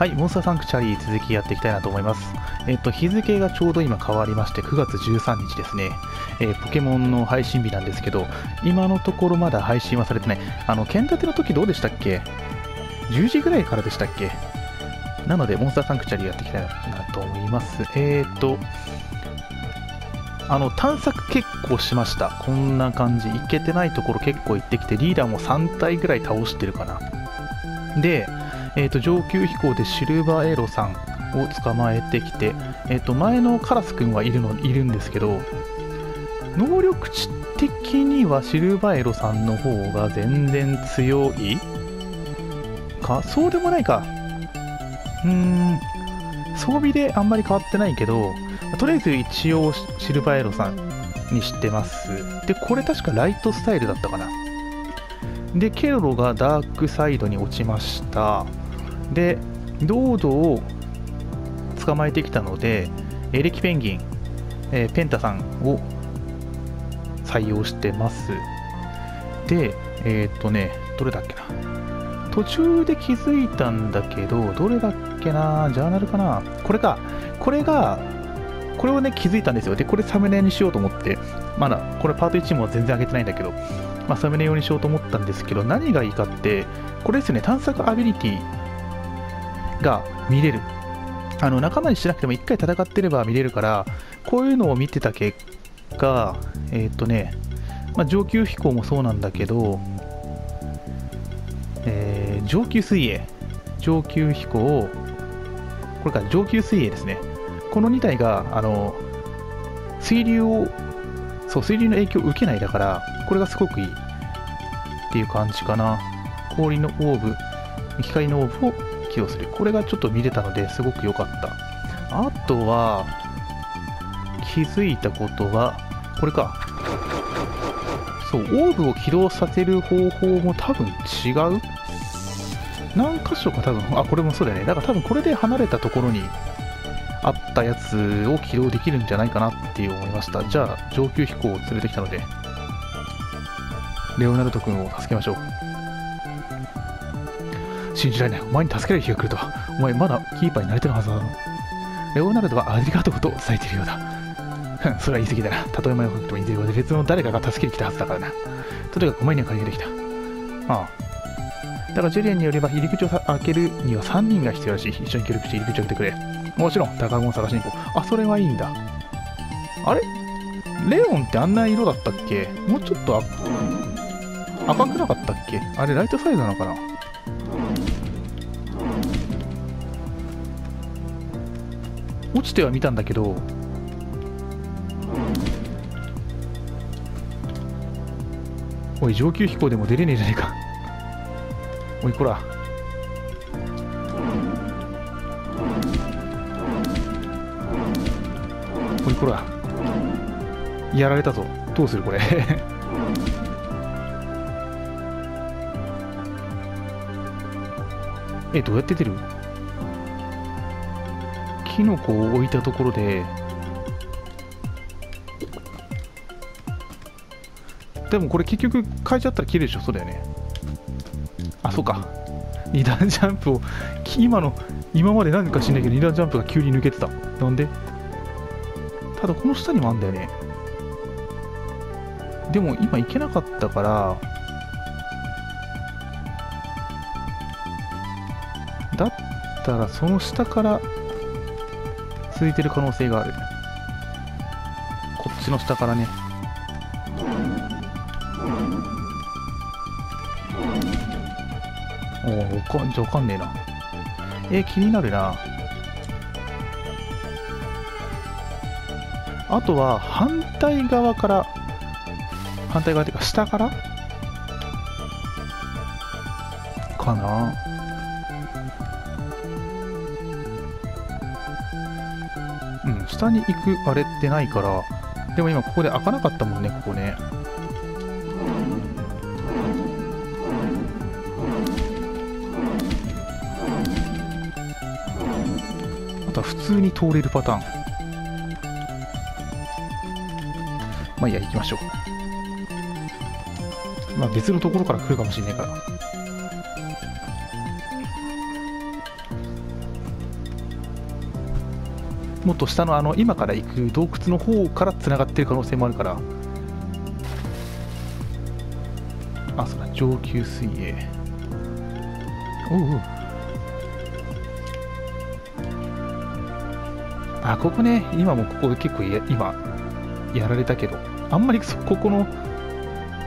はい、モンスターサンクチャリー続きやっていきたいなと思います。えっ、と、日付がちょうど今変わりまして、9月13日ですね。えーポケモンの配信日なんですけど、今のところまだ配信はされてない。あの、剣立ての時どうでしたっけ ?10 時ぐらいからでしたっけ？なので、モンスターサンクチャリーやっていきたいなと思います。えっ、と、あの、探索結構しました。こんな感じ。行けてないところ結構行ってきて、リーダーも3体ぐらい倒してるかな。で、えー、と上級飛行でシルバーエロさんを捕まえてきて、えー、と前のカラスくんはいるのいるんですけど能力値的にはシルバーエロさんの方が全然強い？かそうでもないか。うーん。装備であんまり変わってないけどとりあえず一応シルバーエロさんにしてます。でこれ確かライトスタイルだったかな。でケロロがダークサイドに落ちました。でドードを捕まえてきたのでエレキペンギン、えーペンタさんを採用してます。でえーっとねどれだっけな。途中で気づいたんだけどどれだっけな。ジャーナルかな。これか。これがこれをね気づいたんですよ。でこれサムネにしようと思って。まだこれパート1も全然上げてないんだけど。まあ、サムネ用にしようと思ったんですけど、何がいいかって、これですね、探索アビリティが見れる。あの仲間にしなくても1回戦ってれば見れるから、こういうのを見てた結果、えーっ、とね、まあ、上級飛行もそうなんだけど、えー上級水泳、上級飛行、これから上級水泳ですね。この2体が、あの、水流をそう、水流の影響を受けないだから、これがすごくいいっていう感じかな。氷のオーブ、光のオーブを起用する。これがちょっと見れたのですごく良かった。あとは、気づいたことは、これか。そう、オーブを起動させる方法も多分違う何箇所か多分、あ、これもそうだよね。だから多分これで離れたところにあったやつを起動できるんじゃないかなって思いました。じゃあ、上級飛行を連れてきたので、レオナルド君を助けましょう。信じられない。お前に助けられる日が来るとは。お前まだキーパーになれてるはずだ。レオナルドはありがとうと伝えているようだ。ふ んそれは言い過ぎだな。たとえ前をかけてもいずれは別の誰かが助けに来たはずだからな。とにかくお前には借りてきた。ああ。だからジュリアンによれば入り口を開けるには3人が必要らし。一緒に協力して入り口を開けてくれ。もちろん、タカゴン探しに行こう。あ、それはいいんだ。あれ？レオンってあんな色だったっけ？もうちょっと赤くなかったっけ？あれライトサイズなのかな？落ちては見たんだけどおい上級飛行でも出れねえじゃねえか。おいこら。おいこら。やられたぞ。どうするこれ。えどうやって出る？キノコを置いたところででもこれ結局変えちゃったら切れるでしょ？そうだよね。あそうか。二段ジャンプをき今の今まで何かしないけど二段ジャンプが急に抜けてた。なんで？ただこの下にもあんだよね。でも今行けなかったからだったらその下から続いてる可能性があるこっちの下からね。おおかじゃあわかんねえな。えー気になるな。あとは反対側から反対側っていうか下から？かな。下に行くあれってないからでも今ここで開かなかったもんねここね。あとは普通に通れるパターン。まあいいや行きましょう。まあ別のところから来るかもしれないから。もっと下のあの今から行く洞窟の方からつながってる可能性もあるから。あそうだ上級水泳。おうおう。あここね今もここで結構や今やられたけど。あんまりそここの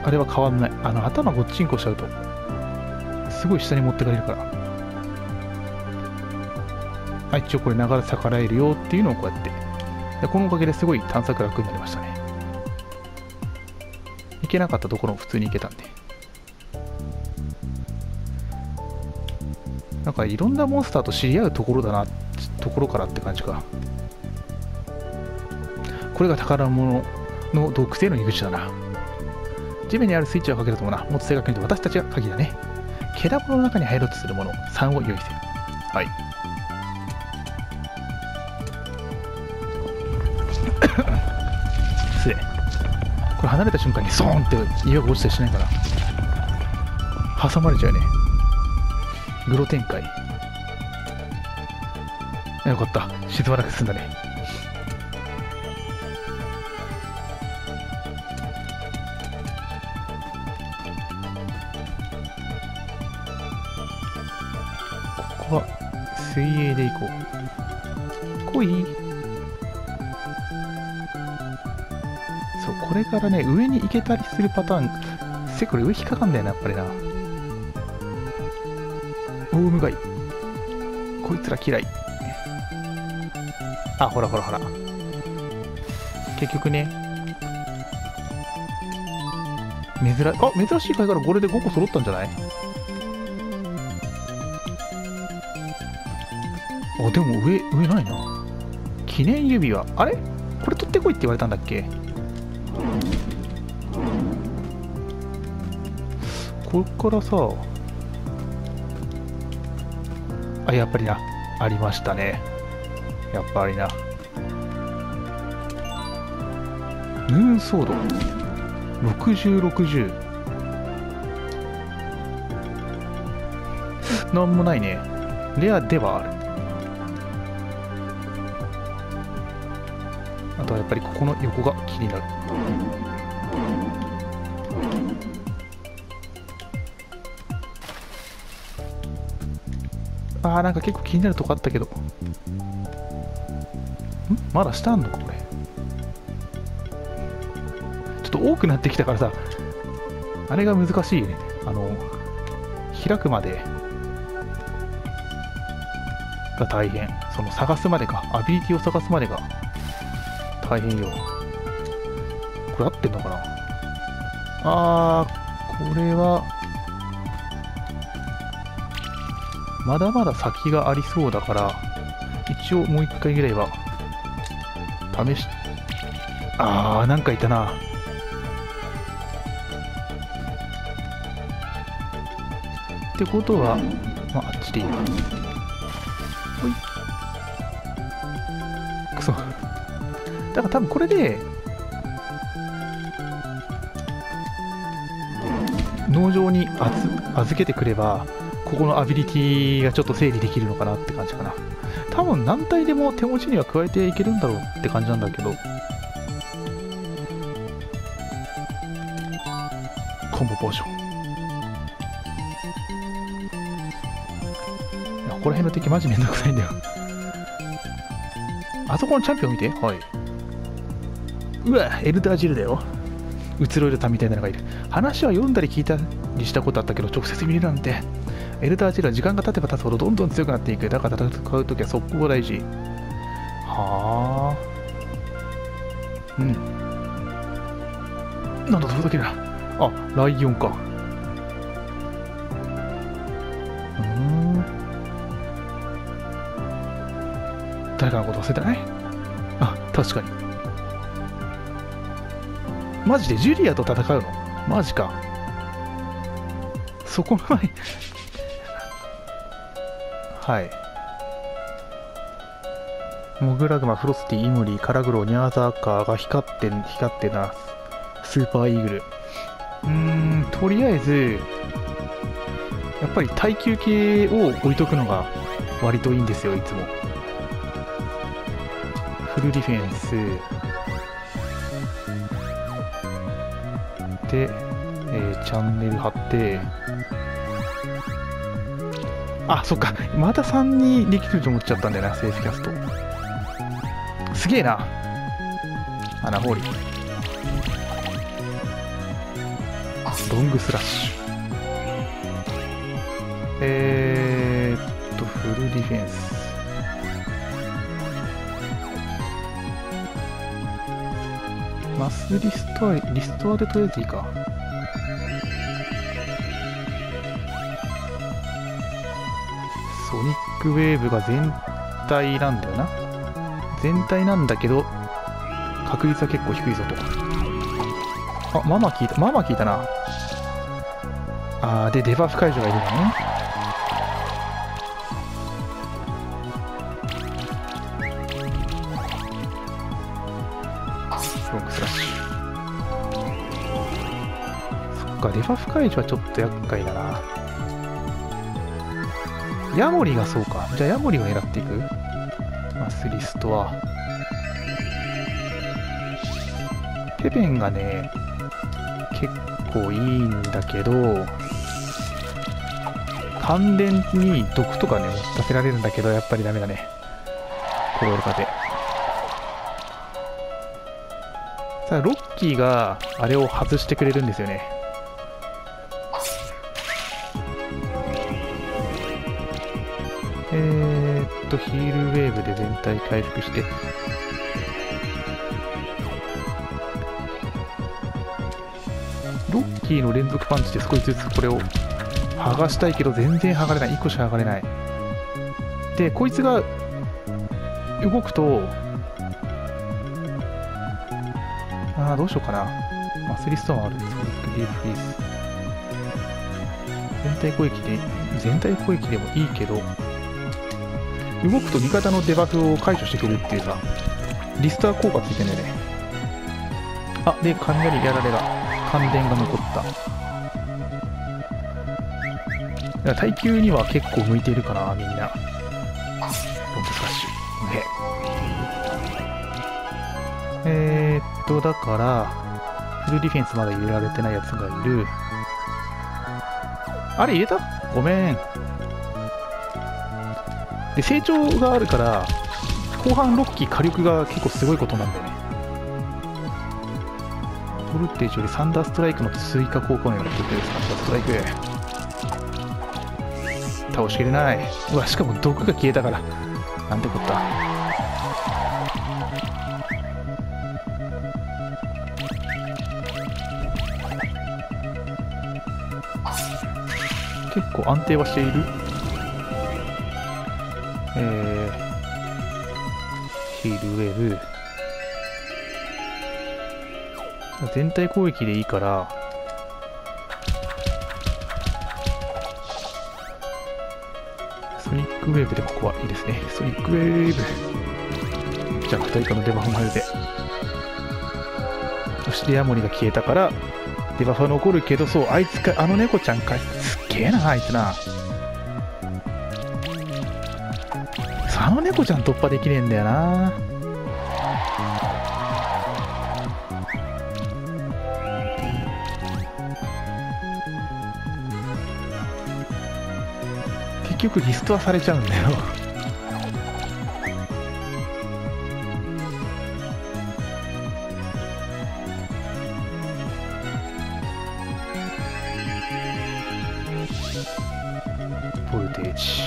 あれは変わんない。あの頭ごっちんこしちゃうとすごい下に持ってかれるから。一応これ流れ逆らえるよっていうのをこうやって。でこのおかげですごい探索楽になりましたね。行けなかったところも普通に行けたんで。なんかいろんなモンスターと知り合うところだなところからって感じか。これが宝物の洞窟への入り口だな。地面にあるスイッチをかけたともな。もっと正確に言うと私たちが鍵だね。けだもの中に入ろうとするもの。3を用意する。離れた瞬間にソーンって岩が落ちたりしないから挟まれちゃうね。グロ展開。よかった。静まなく済んだね。ここは水泳で行こう。来い？これからね上に行けたりするパターンせこれ上引っかかんだよなやっぱりな。大向かいこいつら嫌い。あほらほらほら。結局ね珍あ珍しい貝からこれで5個揃ったんじゃない？あでも上上ないな。記念指輪。あれ？これ取ってこいって言われたんだっけ？こっからさあやっぱりなありましたね。やっぱりな。ムーンソード。6060なんもないね。レアではある。あとはやっぱりここの横が気になる。あーなんか結構気になるとこあったけど。ん？まだ下あんの？かこれ。ちょっと多くなってきたからさ。あれが難しいよね。あの開くまで。が大変。その探すまでか。アビリティを探すまでが大変よ。これ合ってんのかな？あーこれはまだまだ先がありそうだから一応もう一回ぐらいは試しあーなんかいたな。ってことはまああっちでいい。かほい。くそ。だから多分これで農場に預預けてくればここのアビリティがちょっと整理できるのかなって感じかな。多分何体でも手持ちには加えていけるんだろうって感じなんだけど。コンボポーション。ここら辺の敵マジめんどくさいんだよ。あそこのチャンピオン見て。はい。うわエルダージルだよ。移ろいでたみたいなのがいる。話は読んだり聞いたりしたことあったけど直接見れるなんてエルダージルは時間が経てば経つほどどんどん強くなっていく。だから戦う時は速攻が大事。はあ。うん。なんだ届けるあライオンか。うーん。誰かのこと忘れてない？あ確かに。マジでジュリアと戦うの？マジか。そこの前はいモグラグマ、フロスティ、イモリ、カラグロ、ニャーザーカーが光って、光ってな、スーパーイーグル。うーん、とりあえず、やっぱり耐久系を置いとくのが割といいんですよ、いつも。フルディフェンスで、えーチャンネル貼ってあそっか。また3にできると思っちゃったんだよなセーフキャスト。すげえな。アナホーリロングスラッシュ。えー、っとフルディフェンス。マスリストアリストアでとりあえずいいかクウェーブが全体なんだよな。全体なんだけど確率は結構低いぞと。あママ聞いたママ聞いたな。あーでデバフ解除がいるんだねロングスラッシュ。そっかデバフ解除はちょっと厄介だな。ヤモリがそうじゃあヤモリを狙っていく？マスリストは。ペペンがね結構いいんだけど関連に毒とかね持たせられるんだけどやっぱりダメだね。コロール風さあロッキーがあれを外してくれるんですよね。全体回復して。ロッキーの連続パンチで少しずつこれを剥がしたいけど全然剥がれない。1個しか剥がれない。でこいつが動くとああどうしようかな。マスリストーンあるんですけどリーフフリース。全体攻撃で全体攻撃でもいいけど。動くと味方のデバフを解除してくれるっていうさリスター効果ついてんだよね。あで雷やられが感電が残った。耐久には結構向いているかなみんな。ロングスラッシュねえー、っとだからフルディフェンスまだ入れられてないやつがいる。あれ入れた？ごめん。で成長があるから後半6期火力が結構すごいことなんだよね。ボルテージよりサンダーストライクの追加効果を狙ってくる。サンダーストライク倒しきれない。うわしかも毒が消えたから。なんてこった。結構安定はしている。ブ全体攻撃でいいから。ソニックウェーブでここはいいですね。ソニックウェーブ。じゃあ2人かのデバフも入るで。そしてヤモリが消えたからデバフは残るけどそうあいつかあの猫ちゃんか。すっげえなあいつな。あの猫ちゃん突破できねえんだよな。局リストはされちゃうんだよ。ボルテージ。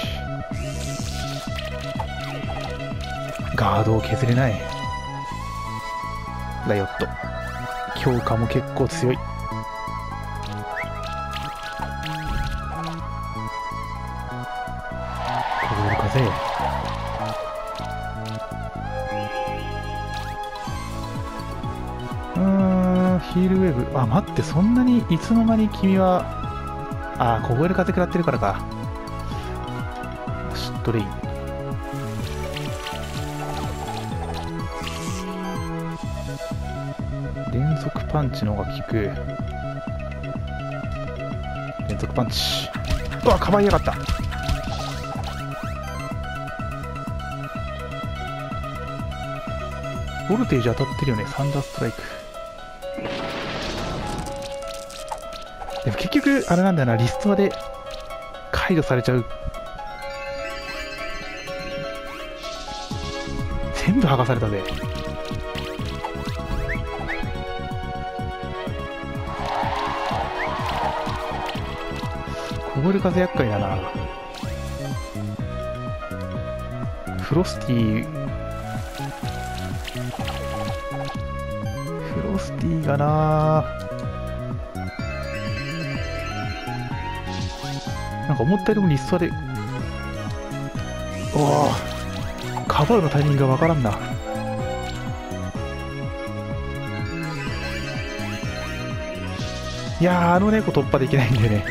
ガードを削れない。ライオット。強化も結構強い。ヒールウェブあ待ってそんなにいつの間に君はあ凍える風食らってるからか。シットレイン。連続パンチの方が効く。連続パンチ。うわかばいやがった。ボルテージ当たってるよね。サンダーストライク。結局あれなんだよなリストアで解除されちゃう。全部剥がされたぜ。こぼれ風厄介だな。フロスティフロスティがな。なんか思ったよりもリストアで。おおカバーのタイミングがわからんな。いやあの猫突破できないんでね。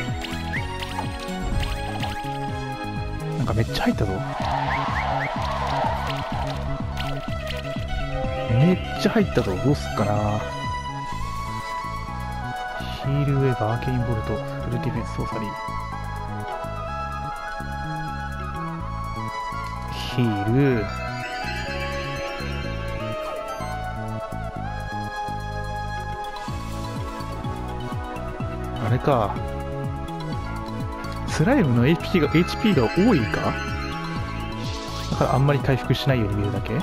なんかめっちゃ入ったぞ。めっちゃ入ったぞ。どうすっかな。ヒールウェーブアーケインボルトフルディフェンスソーサリーヒールあれか。スライムの HP が HP が多いか？だからあんまり回復しないように見えるだけ？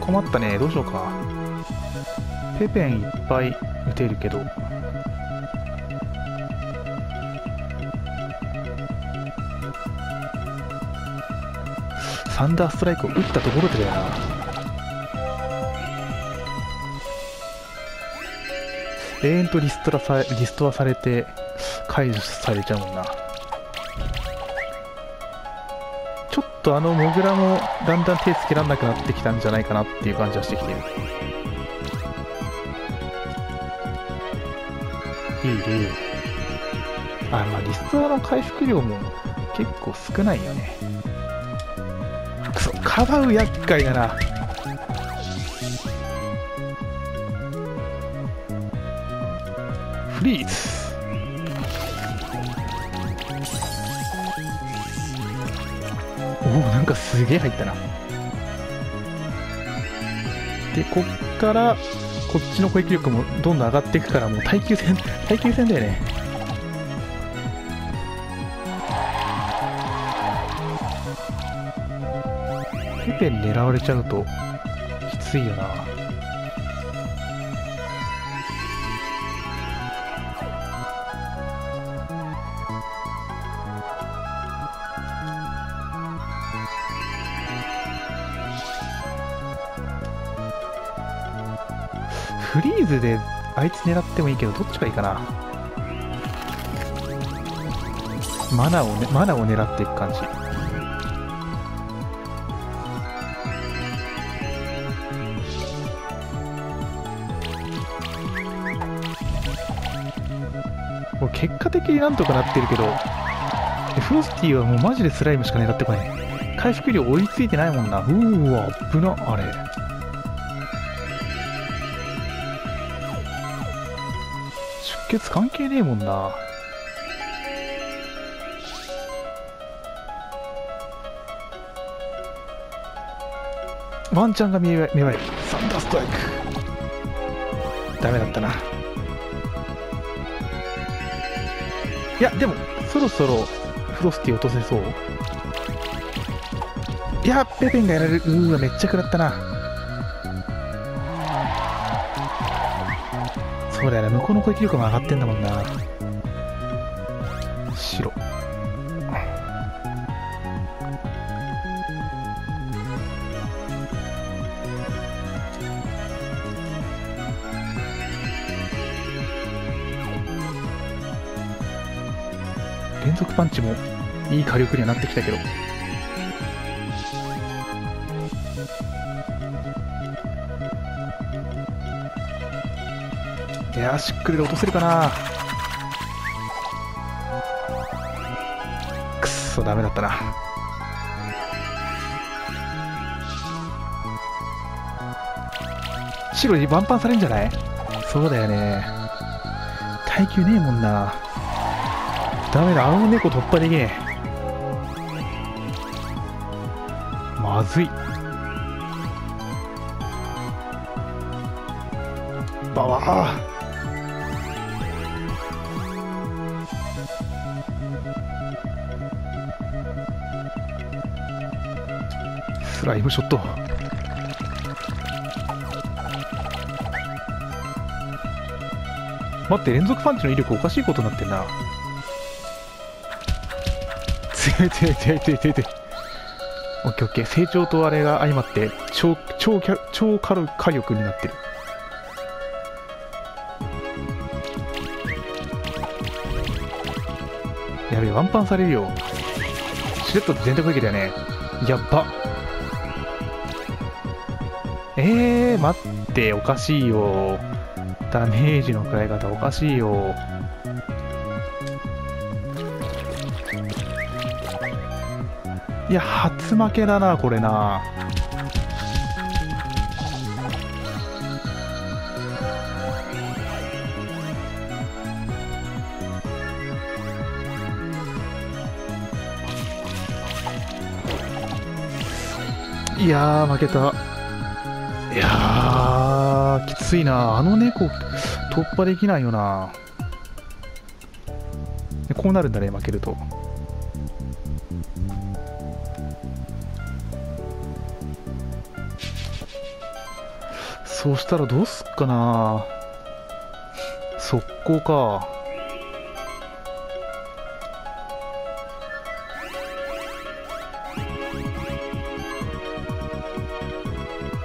困ったね。どうしようか。ペペンいっぱい打てるけど。サンダーストライクを打ったところでだよな。永遠とリストラさリストアされて解除されちゃうもんな。ちょっとあのモグラもだんだん手つけられなくなってきたんじゃないかなっていう感じはしてきてる。ヒールあまあリストアの回復量も結構少ないよね。かばう厄介だな。フリーズ。おおなんかすげえ入ったな。でこっからこっちの攻撃力もどんどん上がっていくからもう耐久戦耐久戦だよね。ペペに狙われちゃうときついよな。フリーズであいつ狙ってもいいけどどっちがいいかな。マナを、ね、マナを狙っていく感じ。結果的になんとかなってるけどフロスティはもうマジでスライムしか狙ってこない。回復量追いついてないもんな。うーわ危なあれ。出血関係ねえもんな。ワンチャンが見え見える。サンダーストライク。ダメだったな。いやでもそろそろフロスティ落とせそう？いやペペンがやられるうわめっちゃ食らったな。そうだよね向こうの攻撃力も上がってんだもんな。パンチもいい火力にはなってきたけど。いやーしっくりで落とせるかな。くっそダメだったな。白にワンパンされるんじゃない？そうだよね。耐久ねえもんな。ダメだ。あの猫突破できねえ。まずい。バワースライムショット。待って連続パンチの威力おかしいことになってんな。強い強い強い強い強い強いオッケーオッケー。成長とあれが相まって超超超火火力になってる。やべえワンパンされるよ。シレットって全体攻撃だよね。やっば。えー、待っておかしいよ。ダメージの食らい方おかしいよ。いや初負けだなこれな。いや負けた。いやきついな。あの猫突破できないよな。こうなるんだね負けると。そうしたらどうすっかな。速攻か。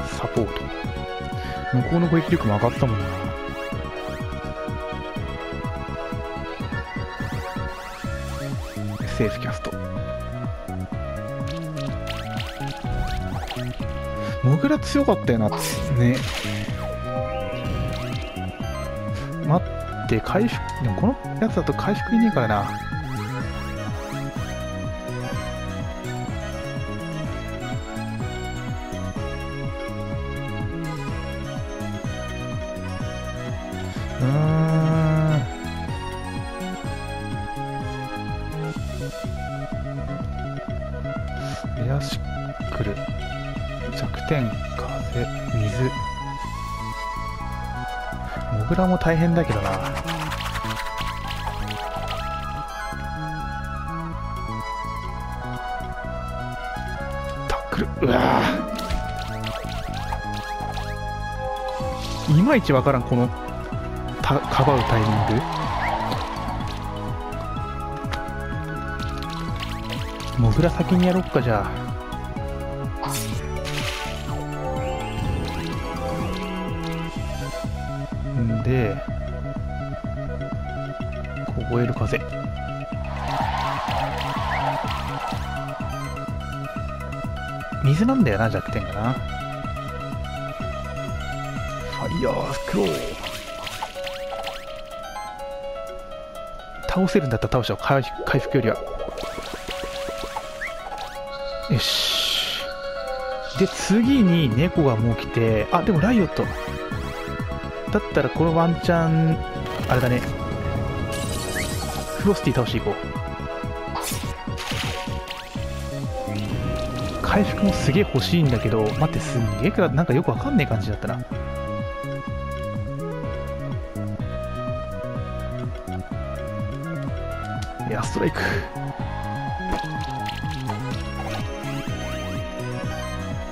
サポート。向こうの攻撃力も上がったもんな。セーフキャスト。モグラ強かったよなね。待って回復でもこのやつだと回復いねえからな。も大変だけどな。タックル。うわいまいちわからんこのたかばうタイミング。モグラ先にやろっかじゃあ。んで凍える風。水なんだよな弱点がな。ファイヤースクロー。倒せるんだったら倒しちゃおう回復回復よりは。よし。で次に猫がもう来てあでもライオット。だったらこのワンチャンあれだね。フロスティ倒していこう。回復もすげえ欲しいんだけど待ってすんげえかなんかよくわかんねえ感じだったな。エアストライク。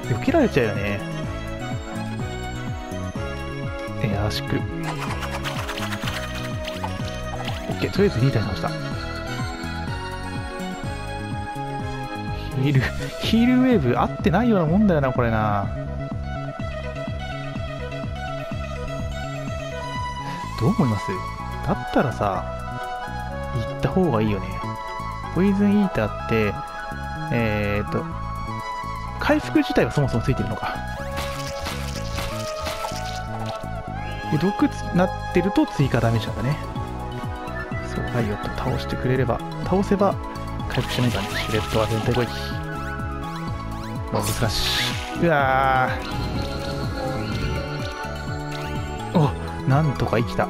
避けられちゃうよね。エアーシックル OK とりあえず2体倒した。ヒールヒールウェーブ合ってないようなもんだよなこれな。どう思います？だったらさ行った方がいいよね。ポイズンイーターってえー、っと回復自体はそもそもついてるのか。で毒なってると追加ダメージなんだね。そうライオット倒してくれれば倒せば回復しないからねシュレットは全体攻撃ロングスラッシュうわー。おなんとか生きた。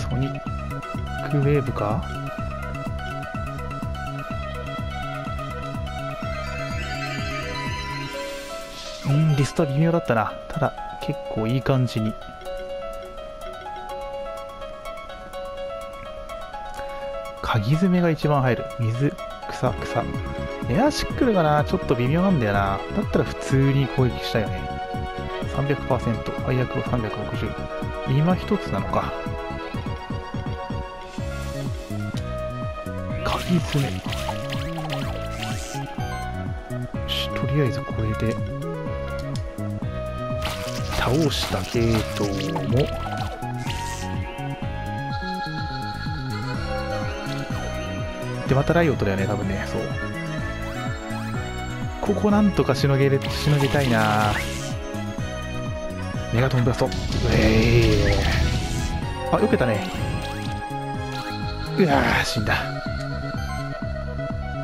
ソニックウェーブか？リストは微妙だったな。ただ結構いい感じに。鍵爪が一番入る。水草草。エアシックルがなちょっと微妙なんだよな。だったら普通に攻撃したよね。300%配役を360今一つなのか。鍵爪しとりあえずこれで。倒したけども。でまたライオットだよね多分ね。そう。ここなんとかしのげるしのげたいな。メガトンブラスト。ええー、あよけたね。うわー死んだ。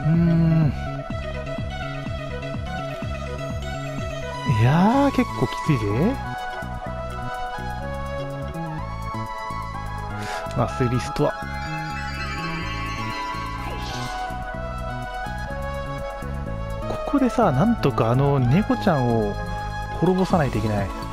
うん。いやー結構きついぜ。マスリストは。ここでさなんとかあの猫ちゃんを滅ぼさないといけない。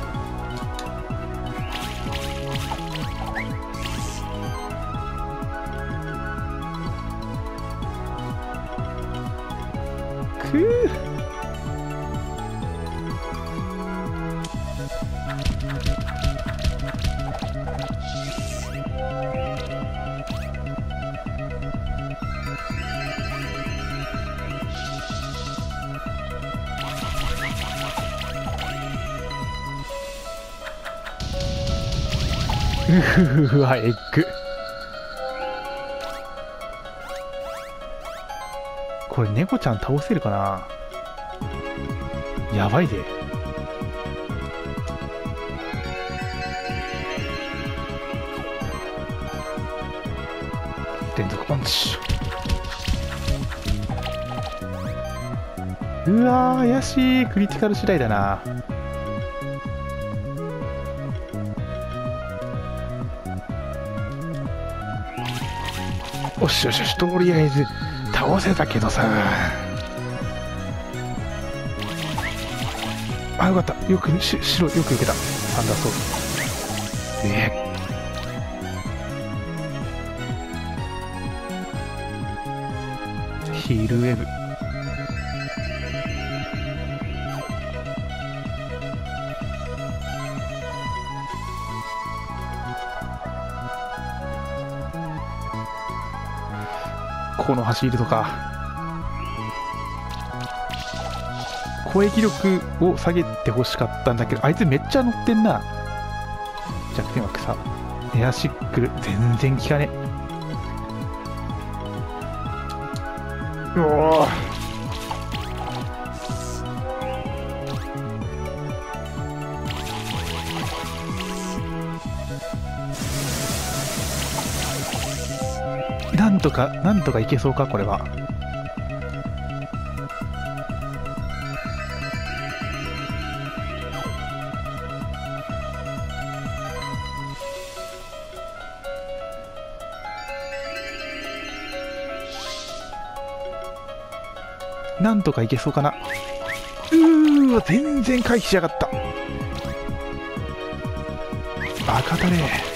ちゃん倒せるかな？やばいぜ連続パンチ。うわー怪しい。クリティカル次第だな。よしよしよしとりあえず。倒せたけどさ。あよかった。よくし白よく受けた。サンダーソード。えヒールウェブ。この走りとか。攻撃力を下げてほしかったんだけどあいつめっちゃ乗ってんな。弱点は草。エアシックル。全然効かね。うおかなんとかいけそうかこれは。なんとかいけそうかな。うー全然回避しやがった。バカだね。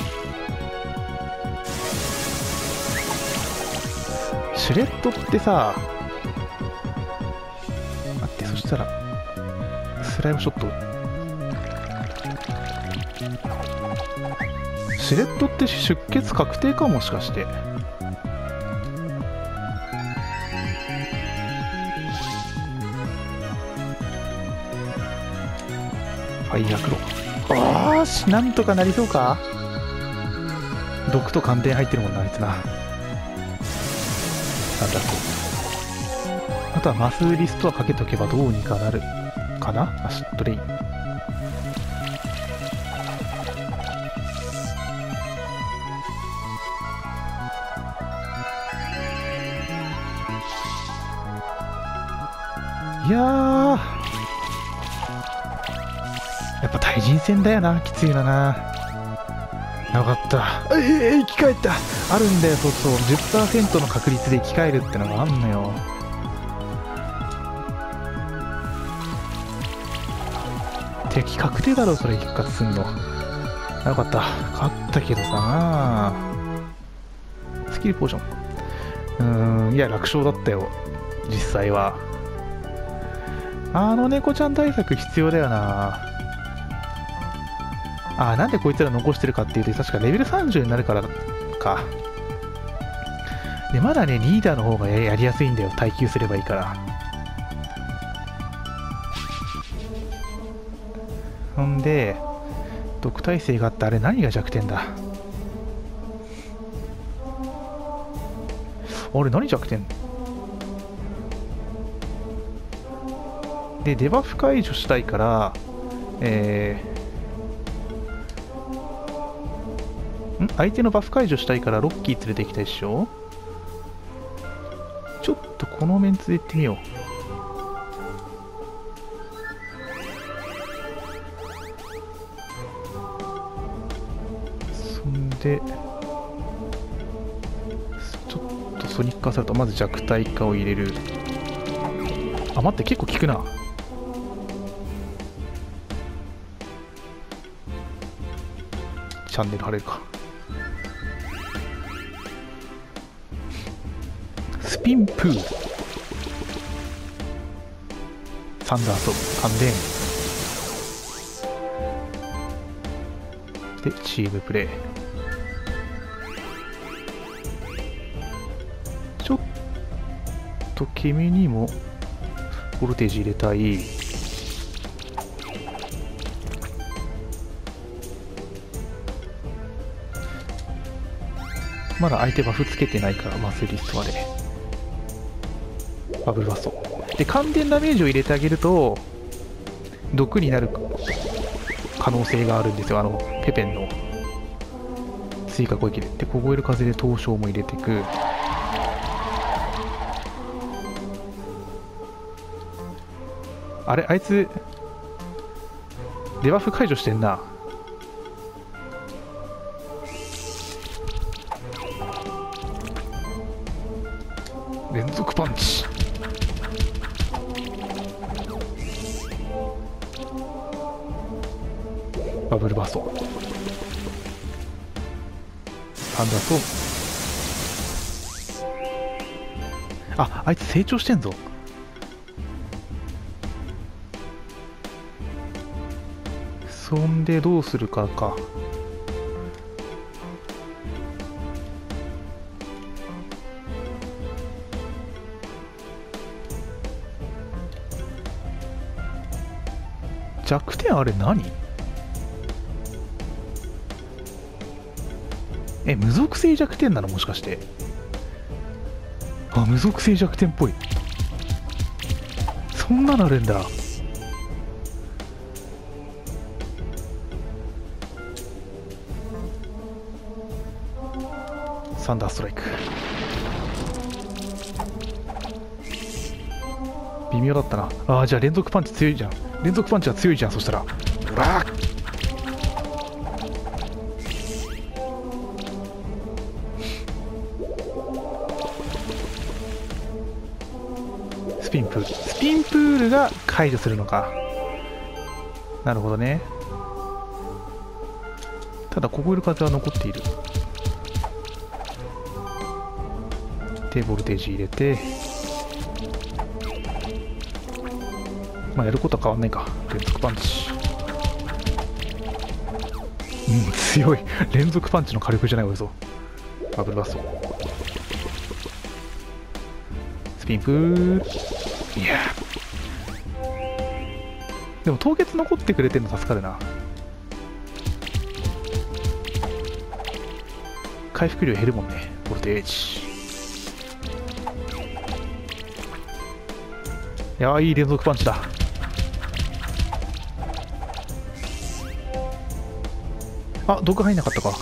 シュレッドってさ待ってそしたらスライムショット。シュレッドって出血確定かもしかして。ファイヤークロああしなんとかなりそうか。毒と寒天入ってるもんなあいつな。なんだとあとはマスリストはかけとけばどうにかなるかな？アシッドレインいややっぱ対人戦だよなきついなな。よかった。ええー、生き返った。あるんだよそうそう。10%の確率で生き返るってのがあんのよ。敵確定だろそれ復活すんの。よかった。勝ったけどさ。スキルポーション。うーんいや楽勝だったよ。実際は。あの猫ちゃん対策必要だよな。あなんでこいつら残してるかっていうと確かレベル30になるからか。でまだねリーダーの方がやりやすいんだよ。耐久すればいいから。ほんで毒耐性があってあれ何が弱点だ？あれ何弱点？でデバフ解除したいからえー、相手のバフ解除したいからロッキー連れて行きたいでしょ？ちょっとこのメンツで行ってみよう。そんでちょっとソニックアサルトまず弱体化を入れる。あ待って結構効くな。チャンネル貼れるか。ピンプー。サンダーソー関連でチームプレイ。ちょっと君にもボルテージ入れたい。まだ相手バフつけてないからマスリストまでバブルバストで感電ダメージを入れてあげると毒になる可能性があるんですよ。あのペペンの。追加攻撃で。で凍える風で凍傷も入れていく。あれあいつデバフ解除してんな。連続パンチ。バブルバースト。パンダと。ああいつ成長してんぞ。そんでどうするかか。弱点あれ何？え無属性弱点なの？もしかして。あ無属性弱点っぽい。そんなのあるんだ。サンダーストライク。微妙だったな。ああじゃあ連続パンチ強いじゃん。連続パンチは強いじゃんそしたら。うわ解除するのか。なるほどね。ただ凍える風は残っている。でボルテージ入れて。まあやることは変わんないか。連続パンチ。うん強い。連続パンチの火力じゃないおよそバブルバスト。スピンプー。いやでも凍結残ってくれてるの助かるな。回復量減るもんね。ボルテージいやいい連続パンチだ。あ毒入んなかったか。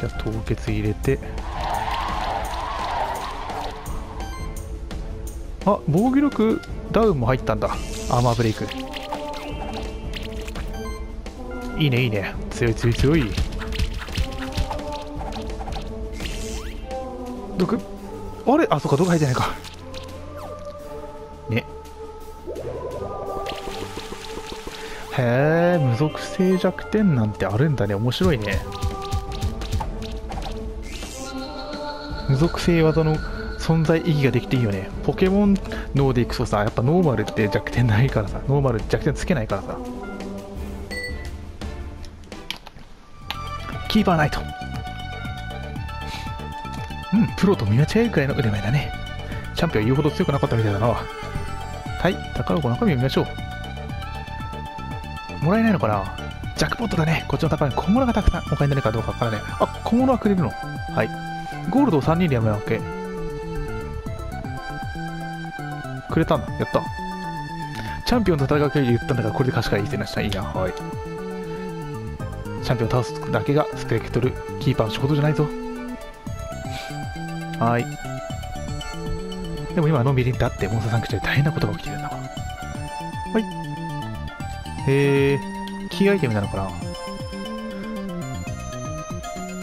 じゃあ凍結入れて。あ防御力ダウンも入ったんだ。アーマーブレイク。いいねいいね。強い強い強い。毒。あれ？あそっかどこ入ってないか。ね。へえ無属性弱点なんてあるんだね。面白いね。無属性技の存在意義ができていいよね。ポケモン脳でいくとさやっぱノーマルって弱点ないからさ。ノーマル弱点つけないからさ。キーパーナイト。うんプロと見間違えるくらいの腕前だね。チャンピオン言うほど強くなかったみたいだな。はい宝箱の中身を見ましょう。もらえないのかな。ジャックポットだね。こっちの宝に小物がたくさんお金になるかどうかわからない。あ小物はくれるの。はい。ゴールドを3人でやめるわけくれたんだ。やった。チャンピオンと戦う距離で言ったんだからこれで貸しからいいってなした。いいなはい。チャンピオンを倒すだけがスペクトルキーパーの仕事じゃないぞ。はい。でも今のんびりだってモンスターサンクチュアリ大変なことが起きてるんだわ。はい。へえキーアイテムなのかな。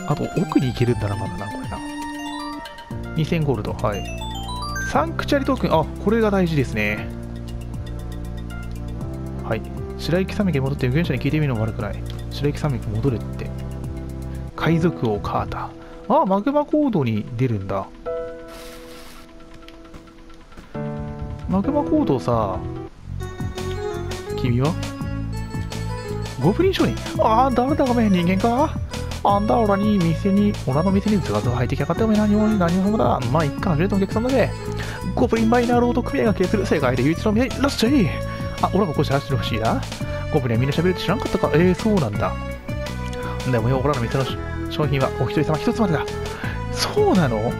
あと奥に行けるんだなまだなこれな。2000ゴールド。はい。サンクチュアリトークンあこれが大事ですね。はい。白雪山脈に戻って預言者に聞いてみるのも悪くない。白雪山脈戻るって。海賊王カーター。あマグマコードに出るんだ。マグマコードさ君は？ゴブリン商人。ああ誰だごめん。人間か？あんだ、俺に店に、俺の店に図画入ってきやがって、お前何も、何もだ。まあ、一回初めてのお客さんだぜ。ゴブリンマイナーロード組合が経営する世界で唯一の店、ラッシャイあ、俺はここ喋ってほしいな。ゴブリンはみんな喋るって知らんかったか？ええー、そうなんだ。でもよ、俺らの店の商品はお一人様一つまでだ。そうなの？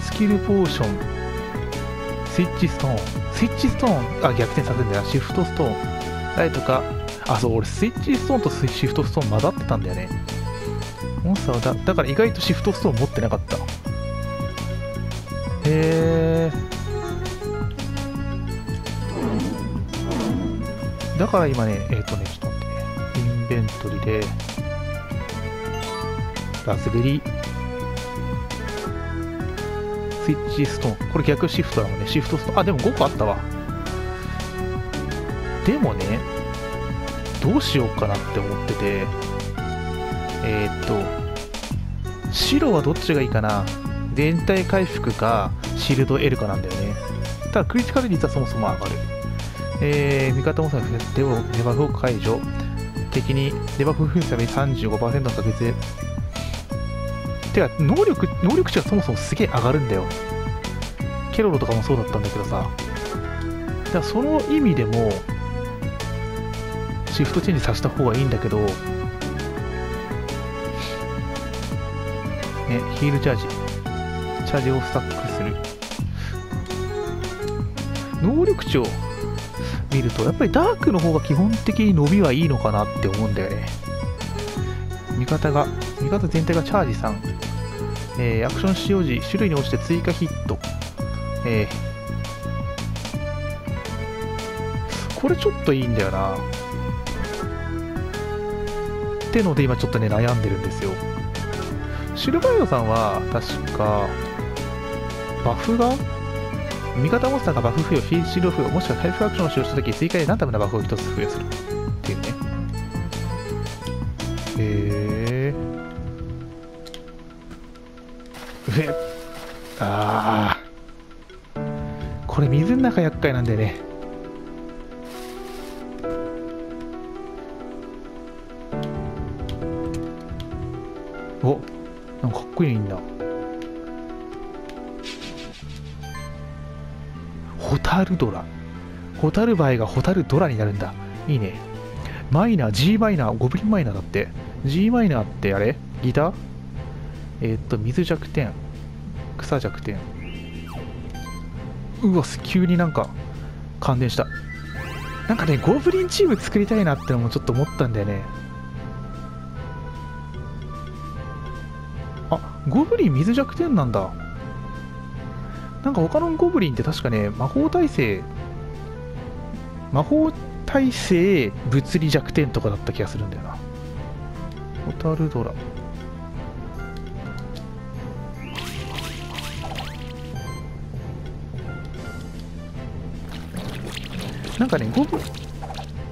スキルポーション、スイッチストーン、スイッチストーン、あ、逆転させるんだよな。シフトストーン、ライトか、あ、そう、俺スイッチストーンとシフトストーン混ざってたんだよね。モンスターはだ、だから意外とシフトストーン持ってなかった。へー。だから今ね、えっ、ー、とね、ちょっと待ってね。インベントリで、ラズベリー、スイッチストーン。これ逆シフトだもんね。シフトストーン。あ、でも5個あったわ。でもね、どうしようかなって思ってて、えー、っと、白はどっちがいいかな全体回復か、シールド L かなんだよね。ただ、クリティカル率はそもそも上がる。えー、味方もさ、デバデバフを解除。敵にデバフ封鎖で35%の確率で。てか、能力、能力値がそもそもすげえ上がるんだよ。ケロロとかもそうだったんだけどさ。だからその意味でも、シフトチェンジさせた方がいいんだけど、ね、ヒールチャージ。チャージをスタックする。能力値を見ると、やっぱりダークの方が基本的に伸びはいいのかなって思うんだよね。味方が、味方全体がチャージ3。えー、アクション使用時、種類に応じて追加ヒット。えー、これちょっといいんだよな。ってので今ちょっとね悩んでるんですよシルバイオさんは確かバフが味方モンスターがバフ付与、フィーシールド付与、もしくはタイプアクションを使用したとき追加でランダムなバフを1つ付与するっていうね。へえうえああこれ水の中厄介なんだよね。ルドラ。ホタルバエがホタルドラになるんだ。いいね。マイナー G マイナーゴブリンマイナーだって。G マイナーってあれ？ギター？えー、っと水弱点。草弱点。うわ急になんか感電した。なんかねゴブリンチーム作りたいなってのもちょっと思ったんだよね。あゴブリン水弱点なんだ。なんか他のゴブリンって確かね、魔法耐性、魔法耐性物理弱点とかだった気がするんだよな。ホタルドラ。なんかね、ゴブ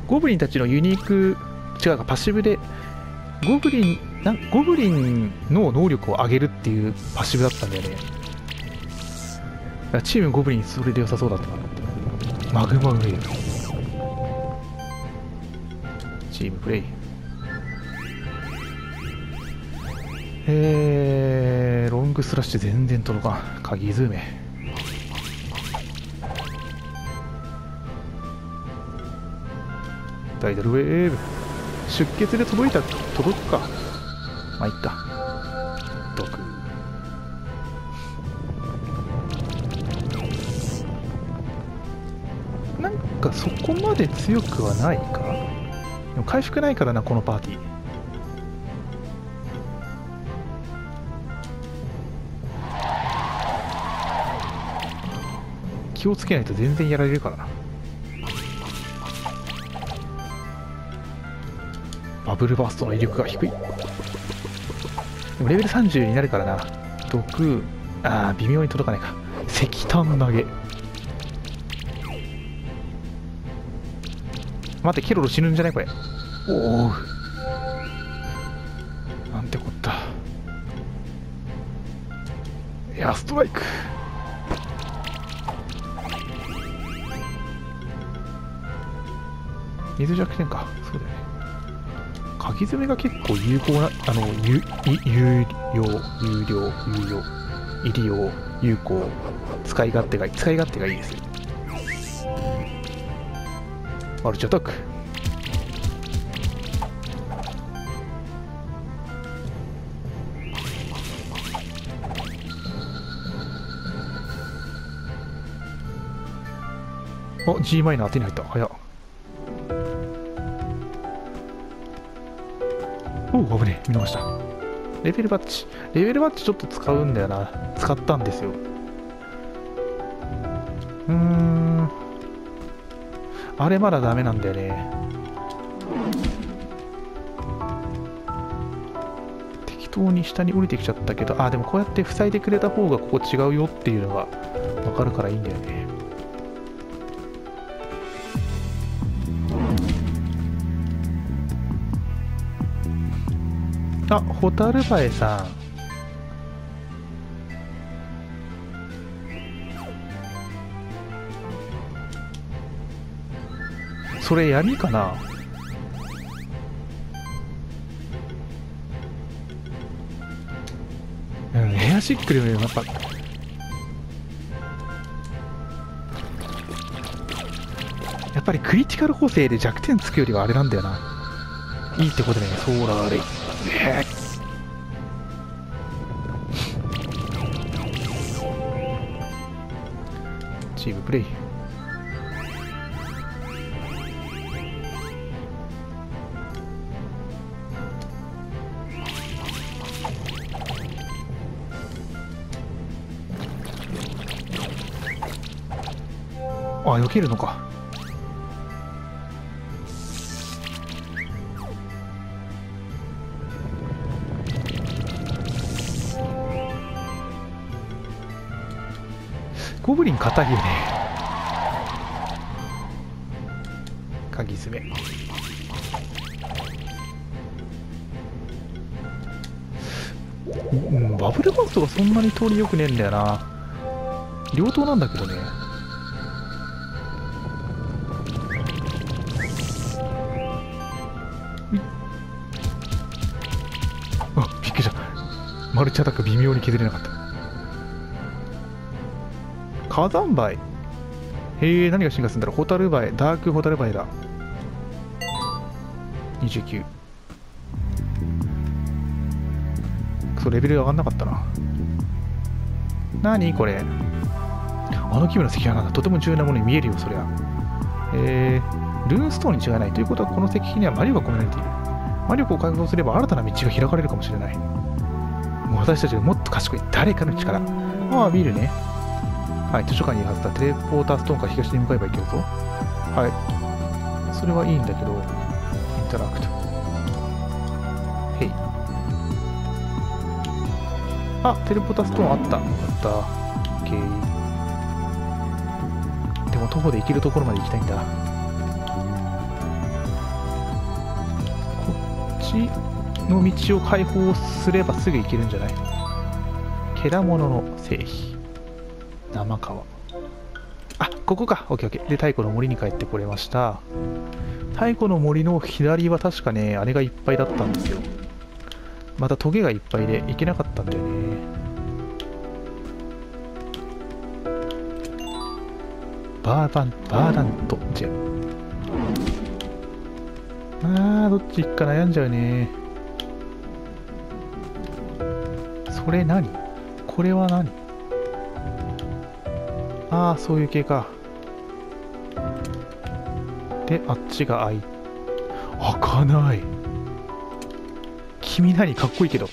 ゴブリンたちのユニーク、違うか、パッシブで、ゴブリン、なゴブリンの能力を上げるっていうパッシブだったんだよね。チームゴブリンそれで良さそうだったな。マグマウェイチームプレイ。えー、ロングスラッシュ全然届かん。鍵ズーメダイダルウェーブ。出血で届いた届くか。まあいったで強くはないか？でも回復ないからなこのパーティー。気をつけないと全然やられるからな。バブルバーストの威力が低い。でもレベル30になるからな。毒ああ微妙に届かないか。石炭投げ。待ってケロロ死ぬんじゃない？これ。おおなんてこった。いやストライク。水弱点か。そうだよね。鍵爪が結構有効なあの有有料有料有料医療有効。使い勝手が使い勝手がいいですよマルチアタックあ G マイナー手に入った早っおお危ねえ見逃したレベルバッジレベルバッジちょっと使うんだよな使ったんですようーんあれまだダメなんだよね適当に下に降りてきちゃったけどあでもこうやって塞いでくれた方がここ違うよっていうのが分かるからいいんだよねあ、ホタルバエさん。それ闇かな？うん、エアシックよりやっぱやっぱりクリティカル補正で弱点つくよりはあれなんだよな。いいってことねソーラーレイチームプレイあ、避けるのか。ゴブリン硬いよね。鍵爪うんバブルバストがそんなに通りよくねえんだよな。両刀なんだけどね。チアタック微妙に削れなかった。火山灰。へえ何が進化するんだろう。ホタルバエ。ダークホタルバエだ。29そうレベル上がんなかったな。何これ。あの規模の石碑がとても重要なものに見えるよそりゃ。えー、ルーンストーンに違いない。ということはこの石碑には魔力が込められている。魔力を解放すれば新たな道が開かれるかもしれない。私たちがもっと賢い誰かの力。ああ、見るね。はい、図書館に貼ったテレポーターストーンから東に向かえば行けるぞ。はい。それはいいんだけど、インタラクト。へい。あ、テレポーターストーンあった。あった。OK。でも徒歩で行けるところまで行きたいんだ。こっちの道を開放すればすぐ行けるんじゃない？けだものの製品生皮あここか。オッケーオッケー。で太古の森に帰ってこれました。太古の森の左は確かねあれがいっぱいだったんですよ。またトゲがいっぱいで行けなかったんだよね。バーバンバーダントジェあーどっち行くか悩んじゃうね。それ何？これは何？ああそういう系か。であっちが開い開かない。君何かっこいいけど。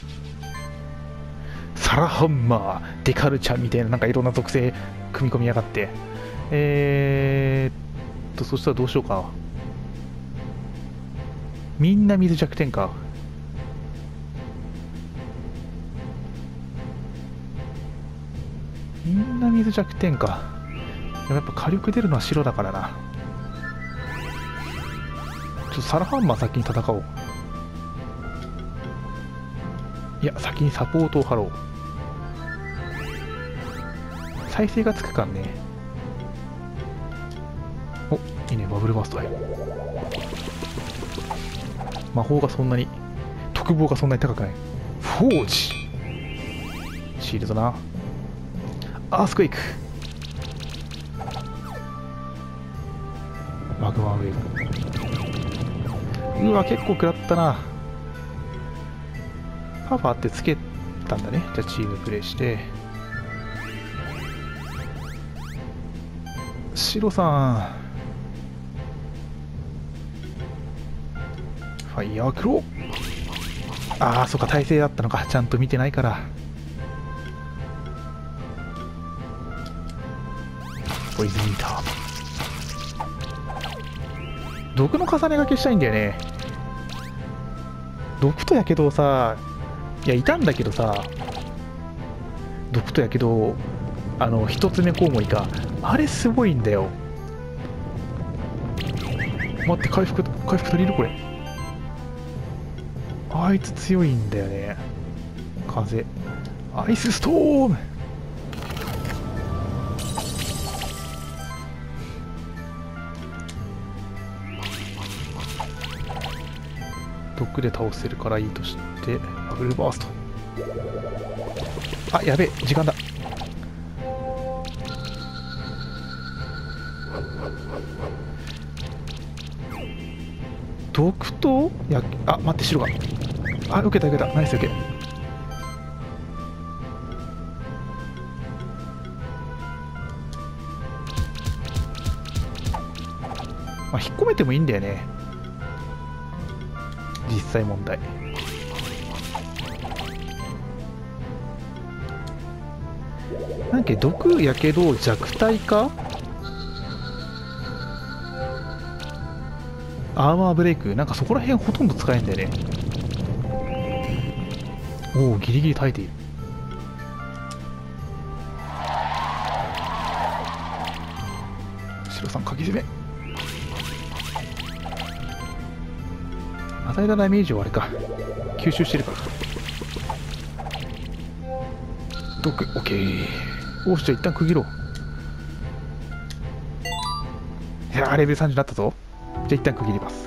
サラハンマーデカルチャーみたいななんかいろんな属性組み込みやがって。えー、っとそしたらどうしようか。みんな水弱点か。水弱点か。やっぱ火力出るのは白だからな。ちょっとサラハンマー先に戦おう。いや先にサポートを張ろう。再生がつくかんね。おいいね。バブルバーストだよ。魔法がそんなに特防がそんなに高くない。フォージ。シールドな。アースクエイクマグマウェーブうわ結構食らったな。パパってつけたんだね。じゃあチームプレイして。シロさん。ファイヤークローああそっか体勢だったのか。ちゃんと見てないから。ポイズンター。毒の重ねがけしたいんだよね。毒とやけどさいやいたんだけどさ毒とやけどあの一つ目コウモリか。あれすごいんだよ。待って回復回復足りるこれ。あいつ強いんだよね。風。アイスストーム。毒で倒せるからいいとしてバブルバースト。あやべえ時間だ。毒とやあ待って白が。あ受けた受けた。ナイス受け。まあ引っ込めてもいいんだよね。際問題。なんか毒やけど弱体化？アーマーブレイク？なんかそこら辺ほとんど使えんだよね。おおギリギリ耐えている。与えたダメージはあれか。吸収してるから。毒 OK おしじゃあ一旦区切ろう。いやーレベル30になったぞ。じゃあ一旦区切ります。